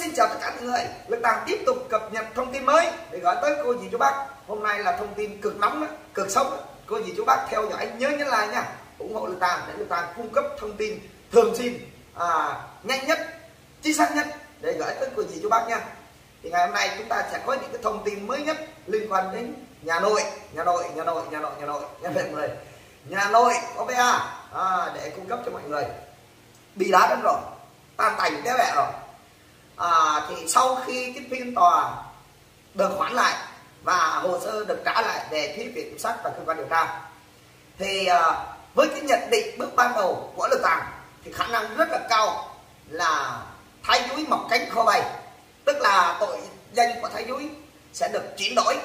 xin chào tất cả mọi người. Lực Tàng tiếp tục cập nhật thông tin mới để gửi tới cô dì chú bác. Hôm nay là thông tin cực nóng, đó, cực sống đó. Cô dì chú bác theo dõi nhớ nhấn like nha. Ủng hộ Lực Tàng để Lực Tàng cung cấp thông tin thường xuyên à, nhanh nhất chính xác nhất để gửi tới cô dì chú bác nha. Thì ngày hôm nay chúng ta sẽ có những cái thông tin mới nhất liên quan đến nhà nội nhà nội nhà nội nhà nội nhà nội. Nhà nội, người. Nhà nội có va à, để cung cấp cho mọi người. Bị đá đến rồi. Tan tành té bẹ rồi à, thì sau khi cái phiên tòa được hoãn lại và hồ sơ được trả lại về phía viện kiểm sát và cơ quan điều tra thì à, với cái nhận định bước ban đầu của lực tàng thì khả năng rất là cao là thái dúi mọc cánh kho bay tức là tội danh của thái dúi sẽ được chuyển đổi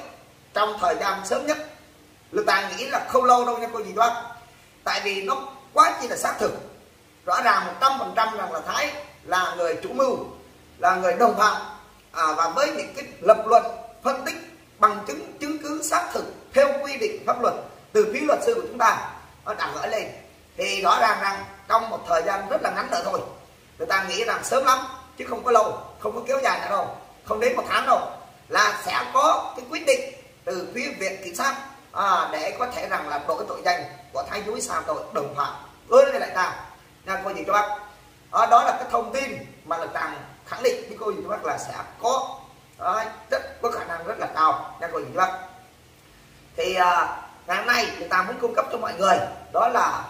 trong thời gian sớm nhất. Lực tàng nghĩ là không lâu đâu nha cô dì đoan tại vì nó quá chi là xác thực. Rõ ràng một trăm phần trăm rằng là thái là người chủ mưu là người đồng phạm. À, và với những cái lập luận phân tích bằng chứng chứng cứ xác thực theo quy định pháp luật từ phía luật sư của chúng ta nó đã gửi lên. Thì rõ ràng rằng trong một thời gian rất là ngắn nữa thôi người ta nghĩ rằng sớm lắm chứ không có lâu không có kéo dài nữa đâu không đến một tháng đâu là sẽ có cái quyết định từ phía viện kiểm sát à, để có thể rằng là đổi tội danh của thái dúi sang tội đồng phạm. Với lại ta nha cô gì cho bác à, đó là cái thông tin mà lực tàng khẳng định với cô gì cho bác là sẽ có Đấy, rất có khả năng rất là cao. Nha cô gì cho bác. Thì à, ngày hôm nay người ta muốn cung cấp cho mọi người đó là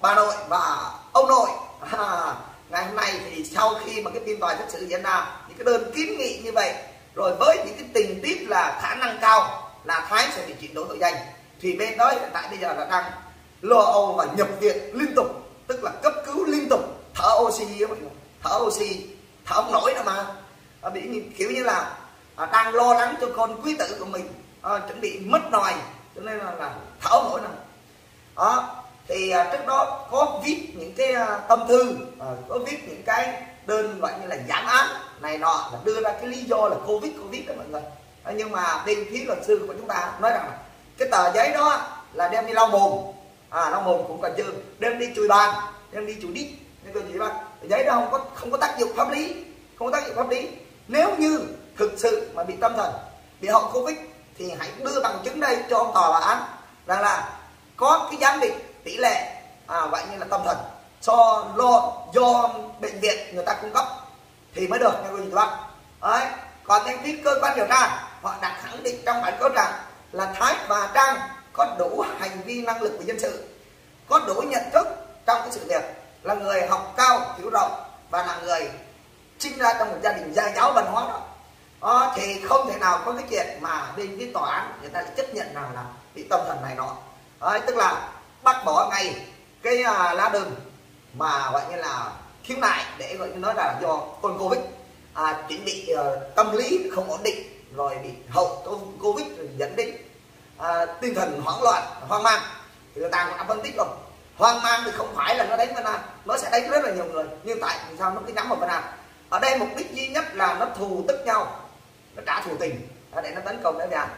bà nội và ông nội. À, ngày hôm nay thì sau khi mà cái tin tòa xét xử diễn ra những cái đơn kiến nghị như vậy rồi với những cái tình tiết là khả năng cao là thái sẽ bị chuyển đổi tội danh thì bên đó hiện tại bây giờ là đang lo âu và nhập viện liên tục tức là cấp cứu liên tục thở oxy thở oxy thở không nổi đâu mà. À, bị kiểu như là à, đang lo lắng cho con quý tử của mình. À, chuẩn bị mất nòi cho nên là, là thở không nổi nào đó thì à, trước đó có viết những cái à, tâm thư à, có viết những cái đơn gọi như là giảm án này nọ là đưa ra cái lý do là covid covid đó mọi người. À, nhưng mà bên phía luật sư của chúng ta nói rằng là cái tờ giấy đó là đem đi lau mồm. À lau mồm cũng còn chưa đem đi chùi bàn đem đi chùi đít nên tôi gì bác giấy đó không có không có tác dụng pháp lý không có tác dụng pháp lý. Nếu như thực sự mà bị tâm thần bị hậu covid thì hãy đưa bằng chứng đây cho ông tòa và án rằng là có cái giám định tỷ lệ à, vậy như là tâm thần. Do lo do bệnh viện người ta cung cấp thì mới được nha quý vị bác. Đấy. Còn những phía cơ quan điều tra họ đã khẳng định trong bản cáo trạng là thái và trang có đủ hành vi năng lực của dân sự có đủ nhận thức trong cái sự việc là người học cao hiểu rộng và là người sinh ra trong một gia đình gia giáo văn hóa. Đó à, thì không thể nào có cái chuyện mà bên cái tòa án người ta lại chấp nhận rằng là bị tâm thần này nọ. À, tức là bác bỏ ngay cái uh, lá đơn mà gọi như là khiếu nại để gọi như nói là do con covid. À, chuẩn bị uh, tâm lý không ổn định rồi bị hậu covid rồi dẫn đến à, tinh thần hoảng loạn hoang mang. Thì người ta cũng đã phân tích rồi. Hoang mang thì không phải là nó đánh Vân An nó sẽ đánh rất là nhiều người. Nhưng tại sao nó cứ nhắm vào Vân An? Ở đây mục đích duy nhất là nó thù tức nhau, nó trả thù tình. Để nó tấn công đến nhà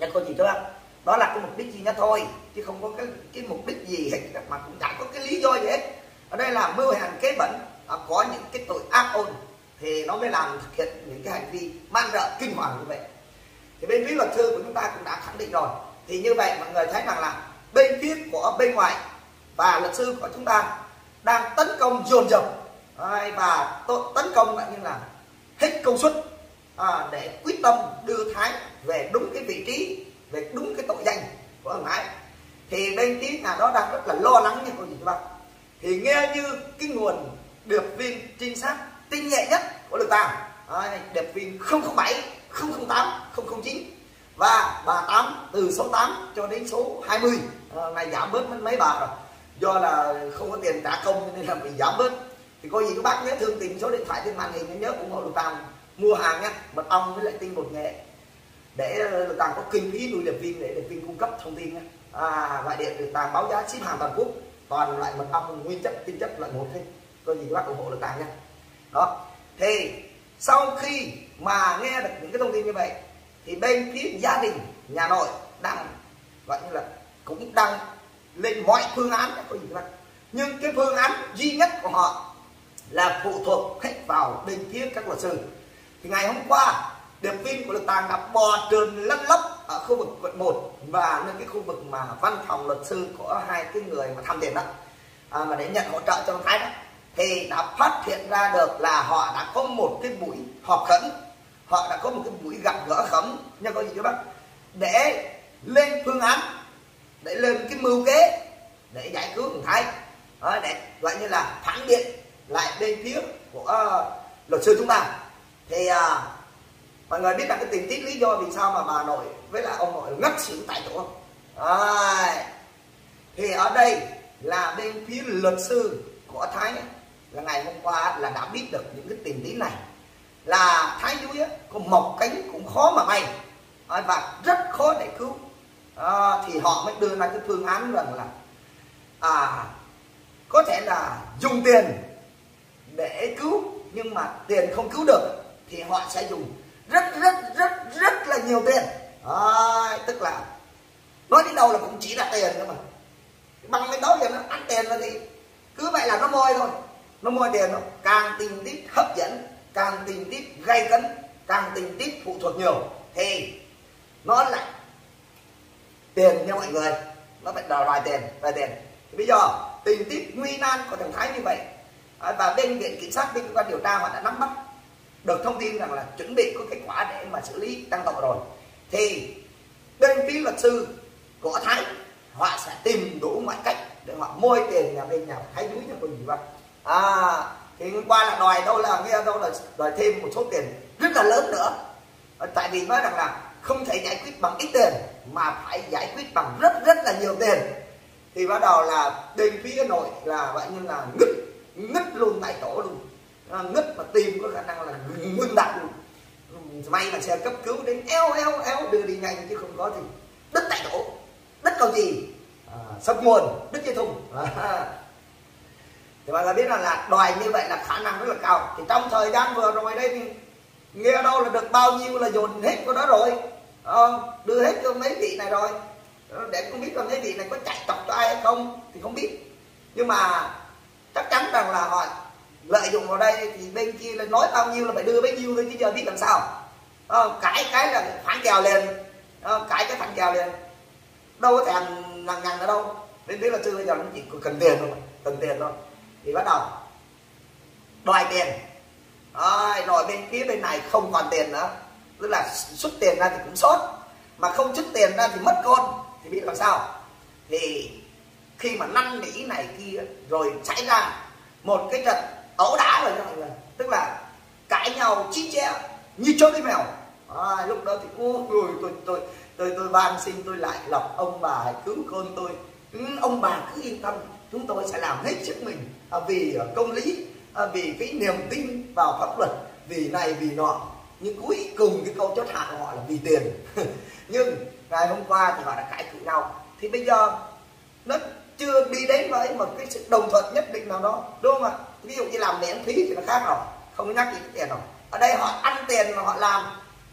An cô gì chưa đó là cái mục đích duy nhất thôi, chứ không có cái cái mục đích gì hết, mà cũng chẳng có cái lý do gì hết. Ở đây là mưu hành kế bẩn à, có những cái tội ác ôn, thì nó mới làm thực hiện những cái hành vi man rợ kinh hoàng như vậy. Thì bên phía luật sư của chúng ta cũng đã khẳng định rồi. Thì như vậy mọi người thấy rằng là bên phía của bên ngoài và luật sư của chúng ta đang tấn công dồn dập và tấn công lại như là hết công suất à, để quyết tâm đưa thái về đúng cái vị trí về đúng cái tội danh của thằng Hải thì bên phía nhà đó đang rất là lo lắng nha cô gì các bạn. Thì nghe như cái nguồn điệp viên trinh sát tinh nhẹ nhất của lực tàng điệp viên 007 008 009 và bà tám từ số 8 cho đến số 20 à, này giảm bớt mấy bà rồi. Do là không có tiền trả công nên là bị giảm bớt thì có gì các bác nhớ thương tình số điện thoại trên màn hình nhớ ủng hộ lục tàng mua hàng nhé mật ong với lại tinh bột nghệ để ờ, lục tàng có kinh phí nuôi điệp viên để điệp viên cung cấp thông tin nhé à, gọi điện lục tàng báo giá ship hàng toàn quốc. Toàn loại mật ong nguyên chất tinh chất loại một thôi. Có gì các bác ủng hộ lục tàng nhé đó. Thì sau khi mà nghe được những cái thông tin như vậy thì bên phía gia đình nhà nội đang gọi như là cũng đang lên mọi phương án có gì các bác. Nhưng cái phương án duy nhất của họ là phụ thuộc hết vào bên phía các luật sư. Thì ngày hôm qua điệp viên của lực tàng đã bò trườn lăn lóc ở khu vực quận 1 và nơi cái khu vực mà văn phòng luật sư của hai cái người mà tham tiền đó à, mà để nhận hỗ trợ cho Thái đó. Thì đã phát hiện ra được là họ đã có một cái buổi họp khẩn họ đã có một cái buổi gặp gỡ khẩn nha có gì các bác? Để lên phương án để lên cái mưu kế để giải cứu thằng Thái. Để gọi như là phản biện lại bên phía của uh, luật sư chúng ta thì uh, mọi người biết là cái tình tiết lý do vì sao mà bà nội với lại ông nội ngất xỉu tại chỗ không? À, thì ở đây là bên phía luật sư của thái là ngày hôm qua là đã biết được những cái tình tiết này. Là thái dưới có mọc cánh cũng khó mà bay à, và rất khó để cứu. À, thì họ mới đưa ra cái phương án rằng là à có thể là dùng tiền mà tiền không cứu được thì họ sẽ dùng rất rất rất rất là nhiều tiền. À, tức là nói đến đâu là cũng chỉ là tiền thôi mà. Bằng cái đó giờ nó ăn tiền là gì? Cứ vậy là nó môi thôi. Nó môi tiền thôi càng tình tiết hấp dẫn càng tình tiết gây cấn càng tình tiết phụ thuộc nhiều thì nó lại tiền nha mọi người. Nó phải đòi đòi tiền đòi tiền. Thì bây giờ tình tiết nguy nan của thằng thái như vậy Ờ, và bên viện kiểm sát, bên cơ quan điều tra họ đã nắm bắt được thông tin rằng là chuẩn bị có kết quả để mà xử lý tăng tội rồi. Thì bên phía luật sư của thái, họ sẽ tìm đủ mọi cách để họ môi tiền nhà bên nhà thái núi cho mình vậy à thì hôm qua là đòi đâu là, nghe đâu là đòi thêm một số tiền rất là lớn nữa. Ờ, tại vì nói rằng là không thể giải quyết bằng ít tiền, mà phải giải quyết bằng rất rất là nhiều tiền. Thì bắt đầu là bên phía nội là vậy như là ngứt ngất luôn tại chỗ luôn. À, ngất mà tim có khả năng là ngưng đập luôn. May mà xe cấp cứu đến eo eo eo đưa đi nhanh chứ không có thì đứt tại chỗ. Đứt cầu gì à, sập nguồn đứt dây thùng. À. thì bạn đã biết là, là đòi như vậy là khả năng rất là cao. Thì trong thời gian vừa rồi đây thì nghe đâu là được bao nhiêu là dồn hết của đó rồi. À, đưa hết cho mấy vị này rồi. Ờ, để không biết là mấy vị này có chạy tập cho ai hay không thì không biết. Nhưng mà chắc chắn rằng là họ lợi dụng vào đây thì bên kia là nói bao nhiêu là phải đưa bấy nhiêu thôi chứ giờ biết làm sao. À, cãi cái là phản kèo liền. À, cãi cái phản kèo liền. Đâu có thèm lằng nhằng ở đâu. Đến thế là chưa bây giờ nó chỉ cần tiền thôi cần tiền thôi. Thì bắt đầu. Đòi tiền. À, đòi bên phía bên này không còn tiền nữa. Tức là xuất tiền ra thì cũng sốt. Mà không xuất tiền ra thì mất con. Thì biết làm sao. Thì khi mà năn nỉ này kia rồi xảy ra một cái trận ẩu đả rồi cho mọi người tức là cãi nhau chí chéo như chó với mèo. À, lúc đó thì ôi tôi tôi tôi tôi tôi van xin tôi lại lọc ông bà hãy cứu con tôi. Ừ, ông bà cứ yên tâm chúng tôi sẽ làm hết sức mình. À, vì à, công lý à, vì cái niềm tin vào pháp luật vì này vì nọ. Nhưng cuối cùng cái câu chốt hạ của họ là vì tiền. Nhưng ngày hôm qua thì họ đã cãi cự nhau. Thì bây giờ nó chưa đi đến với một cái sự đồng thuận nhất định nào đó đúng không ạ? Ví dụ như làm miễn phí thì nó khác rồi không nhắc gì tiền rồi ở đây họ ăn tiền mà họ làm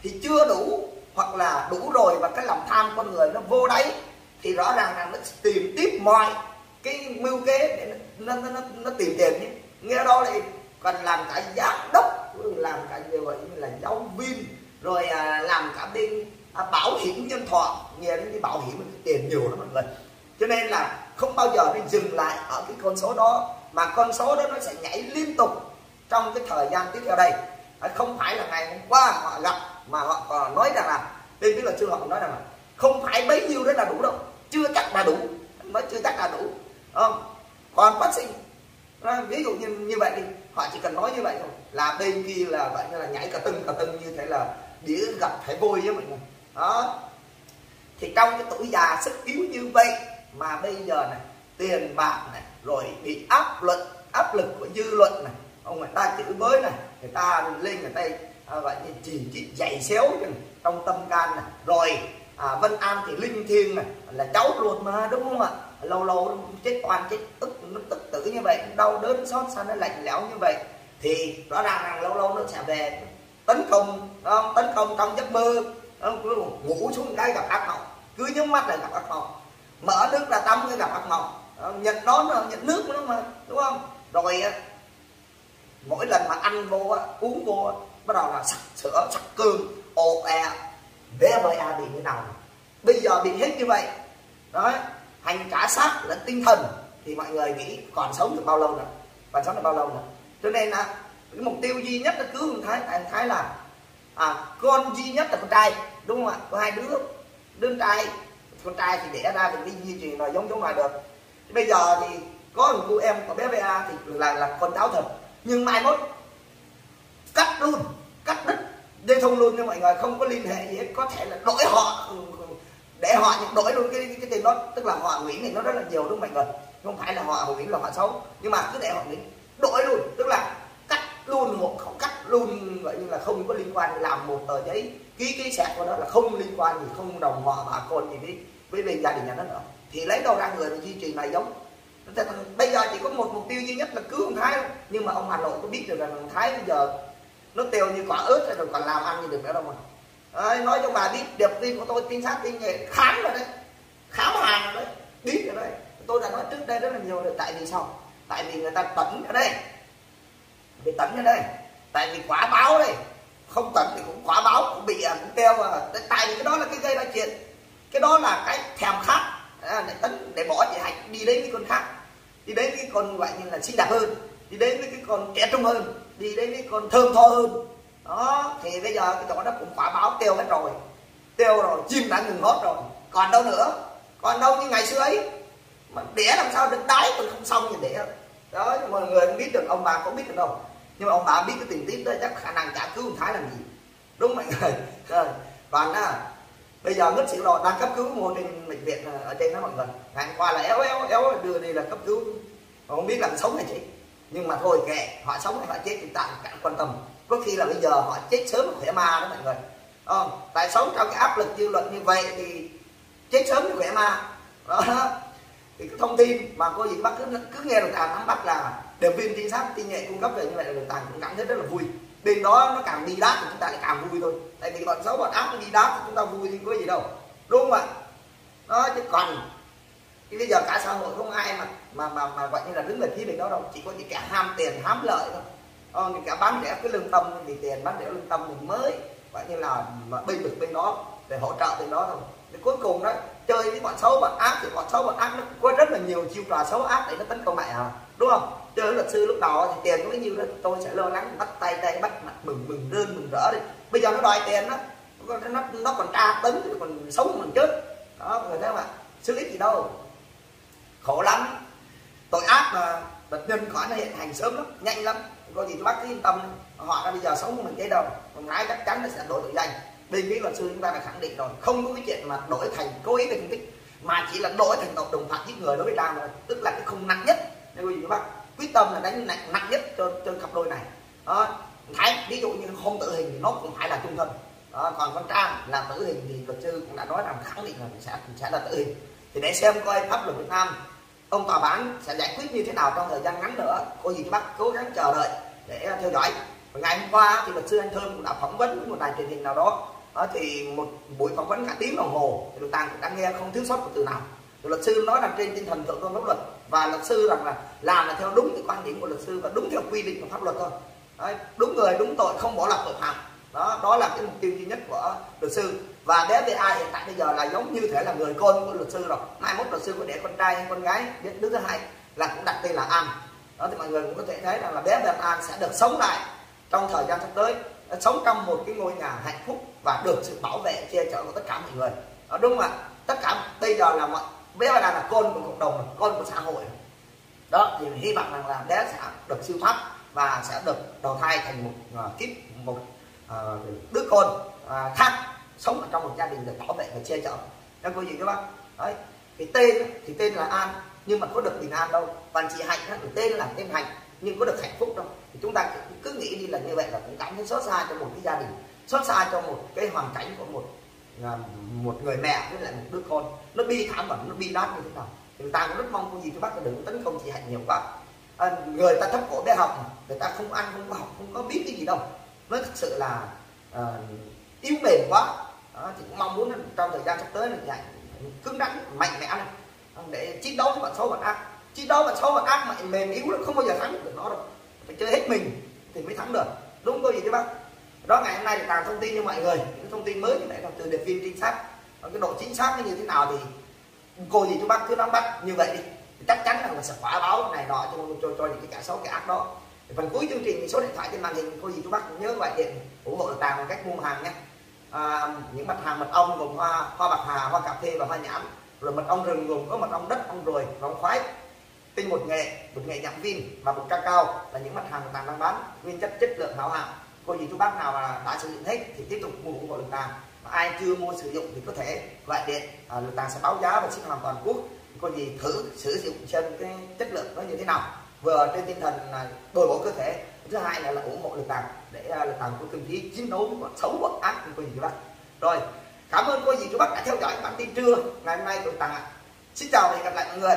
thì chưa đủ hoặc là đủ rồi và cái lòng tham con người nó vô đáy thì rõ ràng là nó tìm tiếp mọi cái mưu kế để nó nó nó, nó tìm tiền nhé. Nghe đó lại còn làm cả giám đốc làm cả như vậy như là giáo viên rồi à, làm cả bên à, bảo hiểm nhân thọ. Nghe đến cái bảo hiểm tiền nhiều lắm mọi người. Cho nên là không bao giờ nó dừng lại ở cái con số đó, mà con số đó nó sẽ nhảy liên tục trong cái thời gian tiếp theo đây. Không phải là ngày hôm qua họ gặp, mà họ còn nói rằng là bên biết luật sư họ còn nói rằng là, không phải bấy nhiêu đó là đủ đâu, chưa chắc là đủ mới chưa chắc là đủ không? Còn phát sinh à, ví dụ như như vậy đi, họ chỉ cần nói như vậy thôi, là bên kia là vậy như là nhảy cả tưng cả tưng như thế là đĩa gặp phải vôi với mọi người đó. Thì trong cái tuổi già sức yếu như vậy mà bây giờ này tiền bạc này rồi bị áp lực áp lực của dư luận này ông người ta chửi bới này người ta lên người ta à, gọi như chỉ chỉ dạy xéo trong tâm can này. Rồi à, Vân An thì linh thiêng này là cháu ruột mà đúng không ạ? Lâu lâu chết oan chết tức nó tức tử như vậy đau đớn xót xa nó lạnh lẽo như vậy. Thì rõ ràng rằng lâu lâu nó sẽ về tấn công không? tấn công trong giấc mơ không? ngủ xuống cái gặp ác mộng. Cứ nhắm mắt là gặp ác mộng mở nước ra tắm cái gặp ác mộng ờ, nhận đón nhận nước nó mà đúng không? Rồi ờ, mỗi lần mà ăn vô uống vô bắt đầu là sặc sữa sặc cương ồ ẹ e, bé bơi a e bị như nào bây giờ bị hết như vậy. Đó hành cả xác lẫn tinh thần thì mọi người nghĩ còn sống được bao lâu nữa? Còn sống được bao lâu nữa? Cho nên là cái mục tiêu duy nhất là cứu thằng thái thằng thái là à, con duy nhất là con trai đúng không ạ? Có hai đứa đứa trai con trai thì đẻ ra thì đi di truyền là giống giống ngoài được. Bây giờ thì có một cô em của bé va thì là là con cháu thật. Nhưng mai mốt cắt luôn cắt đứt dây thông luôn nha mọi người không có liên hệ gì hết. Có thể là đổi họ để họ đổi luôn cái cái, cái tiền đó. Tức là họ nguyễn thì nó rất là nhiều đúng không mọi người? Không phải là họ nguyễn là họ xấu nhưng mà cứ để họ nguyễn. Đổi luôn tức là cắt luôn một không cắt luôn gọi như là không có liên quan làm một tờ giấy ký cái sạc của đó là không liên quan gì không đồng họ bà con gì đi với bên gia đình nhà nó nữa thì lấy đâu ra người mà duy trì này giống? Bây giờ chỉ có một mục tiêu duy nhất là cứu ông thái nhưng mà ông hà nội có biết được rằng ông thái bây giờ nó tiêu như quả ớt rồi còn làm ăn gì được nữa đâu mà. À, nói cho bà biết đẹp tin của tôi tin sát tin nghề khám rồi đấy. Khám hàng rồi đấy. Biết rồi đấy. Tôi đã nói trước đây rất là nhiều rồi. Tại vì sao? Tại vì người ta tẩn ở đây. Bị tẩn ở đây. Tại vì quả báo đây. Không tẩn thì cũng quả báo cũng bị à, cũng teo à tại vì cái đó là cái gây ra chuyện cái đó là cái thèm khát à, để tấn để bỏ chị hạnh đi đến cái con khác đi đến cái con gọi như là xinh đẹp hơn đi đến với cái con trẻ trung hơn đi đến cái con thơm tho hơn. Đó thì bây giờ cái chỗ đó cũng quả báo tiêu hết rồi tiêu rồi chim đã ngừng hót rồi. Còn đâu nữa? Còn đâu như ngày xưa ấy? Mà đẻ làm sao được tái còn không xong thì đẻ. Đó mọi người không biết được ông bà có biết được đâu nhưng mà ông bà biết cái tình tiết đó chắc khả năng trả cứu thái làm gì. Đúng mọi người? Rồi còn à, bây giờ ngất xỉu rồi đang cấp cứu một trên bệnh viện ờ, ở trên đó mọi người. Ngày qua là éo éo éo đưa đi là cấp cứu. Mà không biết là sống hay chết. Nhưng mà thôi kệ họ sống hay họ chết chúng ta chẳng quan tâm. Có khi là bây giờ họ chết sớm khỏe ma đó mọi người. À, tại sống trong cái áp lực dư luận như vậy thì chết sớm thì khỏe ma. Đó thì cái thông tin mà cô dì bác cứ, cứ nghe được tàn nắm bắt là đều viên trinh sát tin nhẹ cung cấp về như vậy là được tàn cũng cảm thấy rất là vui bên đó nó càng đi đáp thì chúng ta lại càng vui thôi. Tại vì bọn xấu bọn ác nó đi đáp thì chúng ta vui thì có gì đâu. Đúng không ạ? Đó chứ còn thì bây giờ cả xã hội không ai mà mà mà mà gọi như là đứng về phía bên đó đâu. Chỉ có những kẻ ham tiền ham lợi thôi. Ờ, những kẻ bán rẻ cái lương tâm vì tiền bán rẻ lương tâm mình mới gọi như là mà bên được bên đó để hỗ trợ bên đó thôi. Thì cuối cùng đó chơi với bọn xấu bọn ác thì bọn xấu bọn ác nó có rất là nhiều chiêu trò xấu ác để nó tấn công mẹ à đúng không? Chơi luật sư lúc đầu thì tiền có bấy nhiêu đó tôi sẽ lo lắng bắt tay tay bắt mặt mừng mừng rơn mừng rỡ đi. Bây giờ nó đòi tiền đó nó nó, nó còn tra tấn còn sống mình chết đó người thấy không ạ xử lý gì đâu? Khổ lắm. Tội ác mà bệnh nhân khỏi nó hiện hành sớm lắm nhanh lắm. Có gì bác cứ yên tâm. Họ ra bây giờ sống của mình cái đâu còn ngái chắc chắn nó sẽ đổi tội danh bên phía luật sư chúng ta đã khẳng định rồi không có cái chuyện mà đổi thành cố ý gây thương tích mà chỉ là đổi thành tội đồng phạm giết người đối với trang thôi tức là cái không nặng nhất. Nên quý vị các bác quyết tâm là đánh nặng, nặng nhất cho cho cặp đôi này. Đó. thái ví dụ như không tử hình thì nó cũng phải là trung thân. Đó. còn con trang là tử hình thì luật sư cũng đã nói rằng khẳng định là sẽ sẽ là tử hình. Thì để xem coi pháp luật Việt Nam ông tòa bán sẽ giải quyết như thế nào trong thời gian ngắn nữa. Cô gì bác cố gắng chờ đợi để theo dõi. Và ngày hôm qua thì luật sư anh thơm cũng đã phỏng vấn một đài truyền hình nào đó đó thì một buổi phỏng vấn cả tiếng đồng hồ. Thì luật tàng cũng đã nghe không thiếu sót một từ nào. Thì luật sư nói rằng trên tinh thần thượng tôn pháp luật và luật sư rằng là làm là theo đúng cái quan điểm của luật sư và đúng theo quy định của pháp luật thôi. Đấy, đúng người đúng tội không bỏ lọt tội phạm. Đó đó là cái mục tiêu duy nhất của luật sư. Và bé ai hiện tại bây giờ là giống như thể là người con của luật sư rồi. Mai mốt luật sư có để con trai hay con gái biết đứa thứ hai là cũng đặt tên là An. Đó thì mọi người cũng có thể thấy rằng là bé An sẽ được sống lại trong thời gian sắp tới sống trong một cái ngôi nhà hạnh phúc và được sự bảo vệ che chở của tất cả mọi người. Đó, đúng không ạ? Tất cả bây giờ là mọi bé là là con của cộng đồng con của xã hội. Đó thì hy vọng rằng là bé sẽ được siêu thoát và sẽ được đầu thai thành một uh, kiếp một uh, đứa con uh, khác sống ở trong một gia đình được bảo vệ và che chở. Các cô gì các bác đấy thì tên thì tên là an nhưng mà có được bình an đâu. Còn chị hạnh thì tên là tên hạnh nhưng có được hạnh phúc đâu. Thì chúng ta cứ nghĩ đi là như vậy là cũng cảm thấy xót xa cho một cái gia đình xót xa cho một cái hoàn cảnh của một à, một người mẹ với lại một đứa con. Nó bi thảm và nó bi đát như thế nào? Chúng người ta cũng rất mong cô gì các bác đừng tấn công chị hạnh nhiều quá. À, người ta thấp cổ bé học người ta không ăn không có học không có biết cái gì đâu. Nó thực sự là à, yếu mềm quá. À, thì cũng mong muốn trong thời gian sắp tới là dạy cứng rắn mạnh mẽ này để chiến đấu với bạn xấu bạn ác. Chiến đấu bạn xấu bạn ác mạnh mềm yếu là không bao giờ thắng được nó đâu. Phải chơi hết mình thì mới thắng được. Đúng cô gì chú bác đó ngày hôm nay thì tàng thông tin cho mọi người những thông tin mới như vậy là từ điệp viên xác sát. Cái độ chính xác nó như thế nào thì cô gì chú bác cứ nắm bắt như vậy đi. Chắc chắn là mình sẽ quả báo này nọ cho cho, cho những cái kẻ xấu kẻ ác đó. Phần cuối chương trình số điện thoại trên màn hình cô gì chú bác nhớ gọi điện ủng hộ được tàng bằng cách mua hàng nhé. À, những mặt hàng mật ong gồm hoa hoa bạc hà hoa cà phê và hoa nhãn. Rồi mật ong rừng gồm có mật ong đất ong ruồi và ong khoái tinh bột nghệ bột nghệ nhãn viên và bột cacao là những mặt hàng tàng đang bán. Nguyên chất chất lượng hảo hạng cô gì chú bác nào mà đã sử dụng hết thì tiếp tục mua ủng hộ lực tàng. Mà ai chưa mua sử dụng thì có thể gọi điện à, lực tàng sẽ báo giá và ship hàng toàn quốc cô gì thử sử dụng xem cái chất lượng nó như thế nào. Vừa trên tinh thần là bồi bổ cơ thể thứ hai là, là ủng hộ lực tàng để à, uh, lực tàng có kinh phí chiến đấu và xấu và ác của cô gì chú bác rồi cảm ơn cô gì chú bác đã theo dõi bản tin trưa ngày hôm nay của tàng ạ. Xin chào và hẹn gặp lại mọi người.